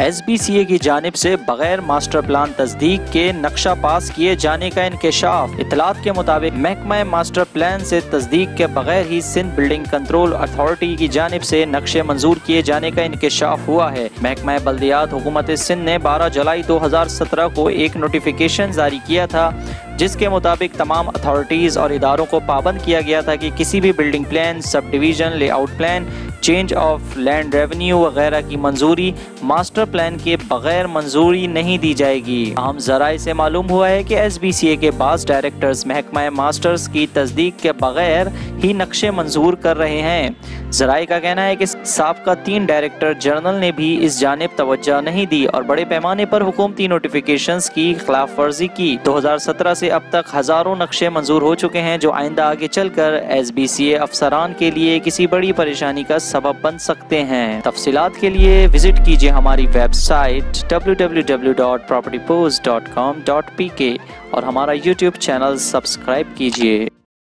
S B C اے کی جانب سے بغیر ماسٹر پلان تصدیق کے نقشہ پاس کیے جانے کا انکشاف۔ اطلاعات کے مطابق، محکمہ ماسٹر پلان سے تصدیق کے بغیر ہی سندھ بلڈنگ کنٹرول اتھارٹی کی جانب سے نقشے منظور کیے جانے کا انکشاف ہوا ہے۔ محکمہ بلدیات حکومت سندھ نے بارہ جولائی دو ہزار سترہ کو ایک نوٹیفیکیشن جاری کیا تھا، جس کے مطابق تمام اتھارٹیز اور اداروں کو پابند کیا گیا تھا کہ کسی بھی building plan, sub division, layout plan change of land revenue وغیرہ کی منظوری ماسٹر پلان کے بغیر منظوری نہیں دی جائے گی۔ اہم ذرائع سے معلوم ہوا ہے کہ ایس بی سی اے کے بعض ڈائریکٹرز محکمہ ماسٹرز کی تصدیق کے بغیر ہی نقشے منظور کر رہے ہیں۔ ذرائع کا کہنا ہے کہ سابقہ تین ڈائریکٹر جنرل نے بھی اس جانب توجہ نہیں دی اور بڑے پیمانے پر حکومتی نوٹیفیکیشنز کی خلاف ورزی کی۔ دو ہزار سترہ سے اب تک ہزاروں نقشے منظور ہو چکے ہیں جو آئندہ آگے چل کر ایس بی سی اے افسران کے لیے کسی بڑی پریشانی کا سبب بن سکتے ہیں۔ تفصیلات کے لیے وزٹ کیجیے ہماری ویب سائٹ www.propertypost.com.pk اور ہمارا یوٹیوب چینل سبسکرائب کیجیے